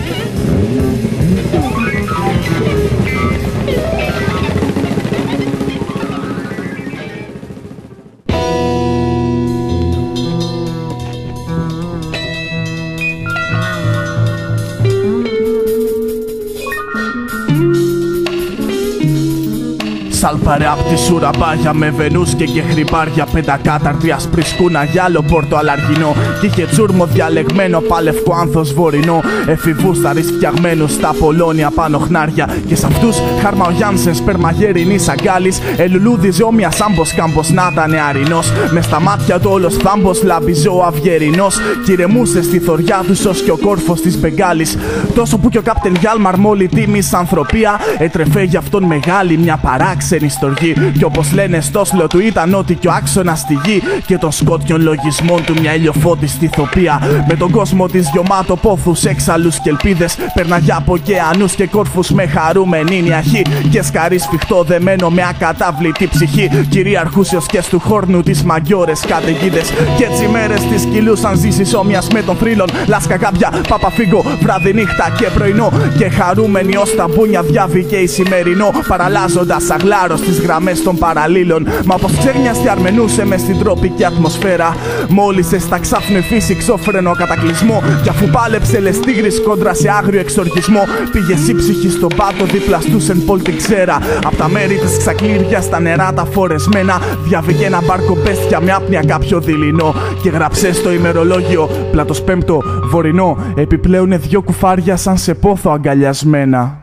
Música σάλπαρε απ' τη σουραμπάγια με βενούσκε και χρυπάρια. Πεντακάταρτη ασπρή σκούνα γυάλο πόρτο αλαργινό. Κι είχε τσούρμο διαλεγμένο παλευκό άνθος βορεινό. Εφηβούσταρη φτιαγμένους στα πολώνια πάνω χνάρια. Και σ' αυτούς χάρμα ο Γιάνσεν σπερμαγερινή αγκάλης. Ελουλούδιζε όμοια σάμπος κάμπος να ήταν νεαρινός. Μες στα μάτια του όλος θάμπος λαμπιζό αυγερινό. Κυρεμούσε στη θωριά του ω και ο κόρφος της Μπεγκάλη. Τόσο που και ο Κάπτεν Γιάλμαρ μόλι τίμης ανθρωπία. Έτρεφε για αυτόν μεγάλη μια παράξενη στοργή. Και όπως λένε στο σλο του ήταν ότι και ο άξονας στη γη. Και των σκότιων λογισμών του μια ηλιοφώτιστη θοπία. Με τον κόσμο της γιωμάτο πόθους, έξαλλους και ελπίδες. Περναγιά από ωκεανούς και κόρφους με χαρούμενη νιαχή. Και σκαρί σφιχτό δεμένο με ακατάβλητη ψυχή. Κυριαρχούσε ω και του χόρνου τις μαγκιόρε καταιγίδες. Και έτσι μέρες τη κυλούσαν ζήσεις όμοιας με τον θρύλων. Λάσκα κάποια, παπαφίγκο, βράδυ νύχτα και πρωινό. Και χαρούμενοι ως τα μπούνια διάβηκε η σημερινό. Παραλάζοντας αγλάρο στις γραμμές των παραλίλων. Μα πω ξέγνιαστη αρμενούσε μες στην τροπική ατμοσφαίρα. Μόλισε στα ξάφνου φύση ξόφρενο κατακλυσμό. Κι αφού πάλεψε λεστίγρης κόντρα σε άγριο εξοργισμό. Πήγε σύψυχη στον πάτο δίπλα στους εν πόλ ξέρα. Απ' τα μέρη της ξακλήρια στα νερά τα φορεσμένα. Διαβήκε ένα μπάρκο πέστια με άπνοια κάποιο δειλινό. Και γράψε στο ημερολόγιο πλατος πέμπτο βορεινό. Επιπλέον δυο κουφάρια σαν σε πόθο αγκαλιασμένα.